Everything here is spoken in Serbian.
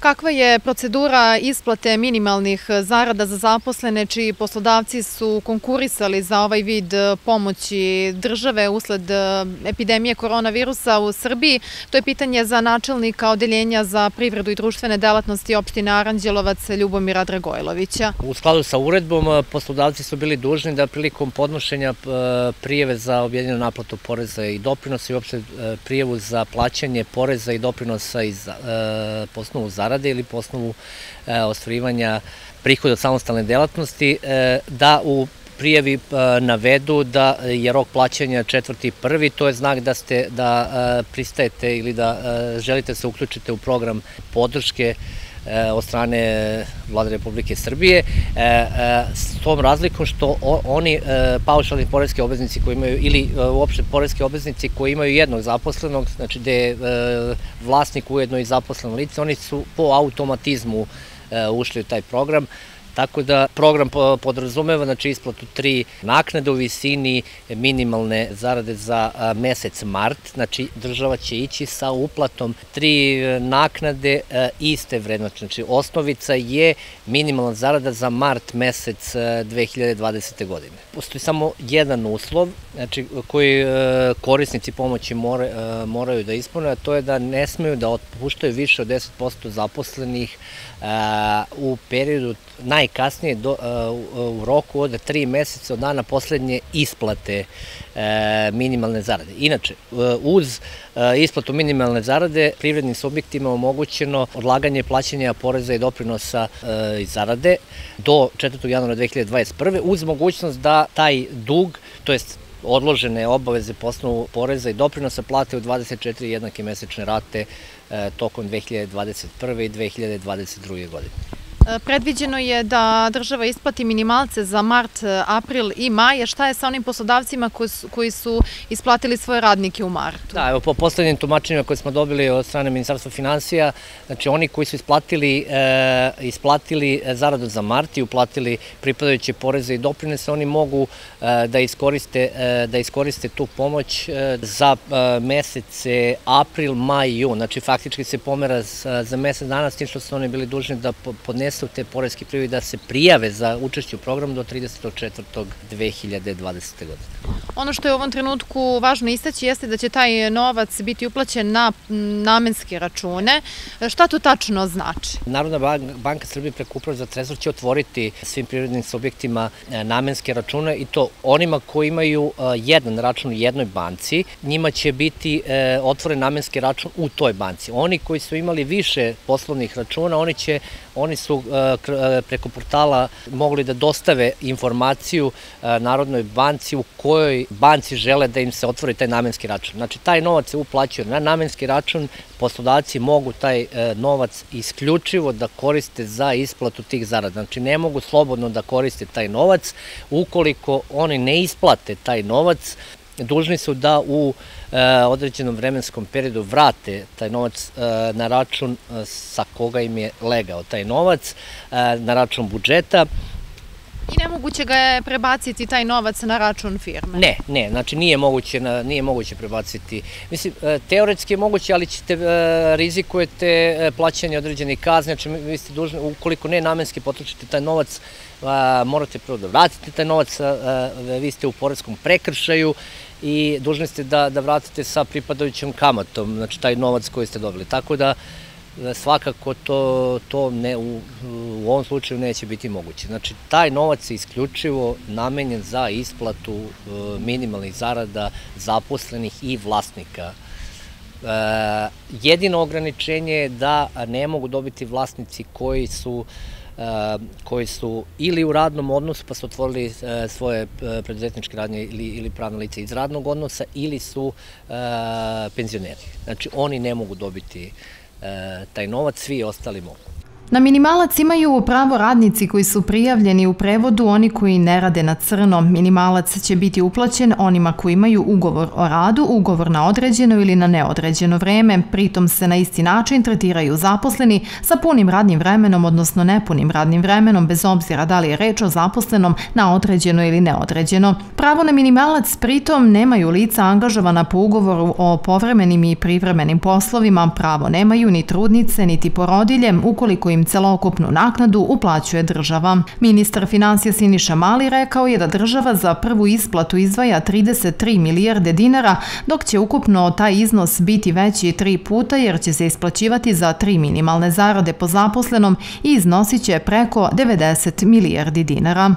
Kakva je procedura isplate minimalnih zarada za zaposlene čiji poslodavci su konkurisali za ovaj vid pomoći države usled epidemije koronavirusa u Srbiji? To je pitanje za načelnika Odeljenja za privredu i društvene delatnosti opštine Aranđelovac Ljubomira Dragojlovića. U skladu sa uredbom poslodavci su bili dužni da prilikom podnošenja prijeve za objedinjenu naplatu poreza i doprinosa i uopšte prijevu za plaćanje poreza i doprinosa iz posnovu zarada zarade ili po osnovu e, ostvarivanja prihoda od samostalne delatnosti, e, da u prijavi e, navedu da je rok plaćanja četvrti prvi, to je znak da ste da pristajete ili da želite da se uključite u program podrške od strane vlade Republike Srbije s tom razlikom što oni paušalni porezke obveznici koji imaju ili uopšte porezke obveznici koji imaju jednog zaposlenog, znači gde je vlasnik ujedno i zaposleno lice, oni su po automatizmu ušli u taj program Tako da program podrazumeva znači, isplatu tri naknade u visini minimalne zarade za mesec mart. Znači država će ići sa uplatom tri e, naknade e, iste vrednosti. Znači osnovica je minimalna zarada za mart mesec 2020. E, godine. Postoji samo jedan uslov znači, koji korisnici pomoći moraju da ispune, a to je da ne smeju da otpuštaju više od 10% zaposlenih u periodu najkasnije do, u roku od tri meseca od dana poslednje isplate minimalne zarade. Inače, uz isplatu minimalne zarade privrednim subjektima omogućeno odlaganje plaćanja poreza i doprinosa iz zarade do 4. januara 2021. uz mogućnost da taj dug, to jest odložene obaveze po osnovu poreza i doprinosa plate u 24 jednake mesečne rate e, tokom 2021. i 2022. godine. Predviđeno je da država isplati minimalce za mart, april i maj. Šta je sa onim poslodavcima koji su isplatili svoje radnike u martu? Da, evo po poslednjim tumačenjima koje smo dobili od strane Ministarstva financija, znači oni koji su isplatili, e, isplatili zaradu za mart i uplatili pripadajuće poreze i doprinese, oni mogu e, da, iskoriste, e, da iskoriste tu pomoć za mesece april, maj, jun. Znači faktički se pomera za mesec dana, s tim što su oni bili dužni da podnesu podnesu te poreske prijeve da se prijave za učešće u programu do 34.2020. godine. Ono što je u ovom trenutku važno istaći jeste da će taj novac biti uplaćen na namenske račune. Šta to tačno znači? Narodna banka Srbije preko upravo za trezor će otvoriti svim prirodnim subjektima e, namenske račune i to onima koji imaju e, jedan račun u jednoj banci, njima će biti e, otvoren namenski račun u toj banci. Oni koji su imali više poslovnih računa, oni će oni su preko portala mogli da dostave informaciju Narodnoj banci u kojoj banci žele da im se otvori taj namenski račun. Znači, taj novac se uplaćuje na namenski račun, poslodavci mogu taj novac isključivo da koriste za isplatu tih zarada. Znači, ne mogu slobodno da koriste taj novac. Ukoliko oni ne isplate taj novac, dužni su da u e, određenom vremenskom periodu vrate taj novac e, na račun sa koga im je legao taj novac, na račun budžeta I nemoguće ga je prebaciti taj novac na račun firme? Ne, ne, znači nije moguće, nije moguće prebaciti. Mislim, e, teoretski je moguće, ali ćete, e, rizikujete e, plaćanje određenih kazne, znači vi ste dužni, ukoliko ne namenski potrošite taj novac, morate prvo da vratite taj novac, vi ste u poredskom prekršaju i dužni ste da, da vratite sa pripadajućom kamatom, znači taj novac koji ste dobili. Tako da, svakako to, to ne, u, u ovom slučaju neće biti moguće. Znači, taj novac je isključivo namenjen za isplatu e, minimalnih zarada zaposlenih i vlasnika. E, jedino ograničenje je da ne mogu dobiti vlasnici koji su e, koji su ili u radnom odnosu pa su otvorili e, svoje preduzetničke radnje ili, ili pravne lice iz radnog odnosa ili su penzioneri. Znači oni ne mogu dobiti taj novac, svi ostali mogu. Na minimalac imaju pravo radnici koji su prijavljeni u prevodu, oni koji ne rade na crno. Minimalac će biti uplaćen onima koji imaju ugovor o radu, ugovor na određeno ili na neodređeno vreme. Pritom se na isti način tretiraju zaposleni sa punim radnim vremenom, odnosno nepunim radnim vremenom, bez obzira da li je reč o zaposlenom na određeno ili neodređeno. Pravo na minimalac pritom nemaju lica angažovana po ugovoru o povremenim i privremenim poslovima, pravo nemaju ni trudnice, niti porodilje, ukoliko im celokupnu naknadu uplaćuje država. Ministar financija Siniša Mali rekao je da država za prvu isplatu izdvaja 33 milijarde dinara, dok će ukupno taj iznos biti veći tri puta jer će se isplaćivati za tri minimalne zarade po zaposlenom i iznosit će preko 90 milijardi dinara.